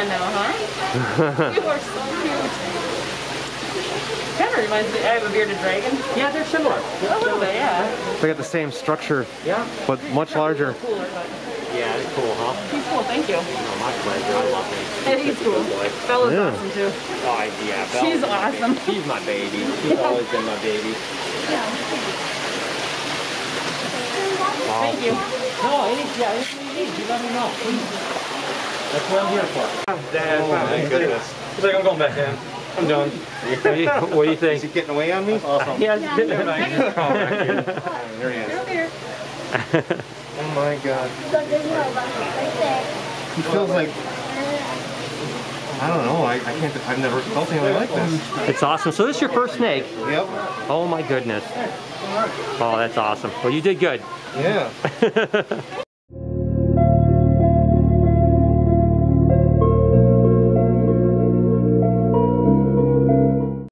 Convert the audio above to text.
You are so cute. Kind of reminds me, I have a bearded dragon. Yeah, they're similar. A little bit, yeah. They got the same structure, Yeah. but much larger. Cooler, but Yeah, it's cool, huh? he's cool, thank you. No, my pleasure. I love him. I think he's cool. Bella's Yeah. awesome too. Oh, I- yeah, Bella's She's awesome. baby. She's my baby. She's always been my baby. Yeah. Thank you. No, any, yeah, anything you need, you let me know, please. That's what I'm here for. Dad, Oh my goodness. He's like, I'm going back in. I'm done. What do you, what do you Is think? he getting away on me? Awesome. Yeah, There he is. Oh my god. He feels like I don't know. I, I can't. I've never felt anything like this. It's awesome. So this is your first snake. Yep. Oh my goodness. Oh, that's awesome. Well, you did good. Yeah.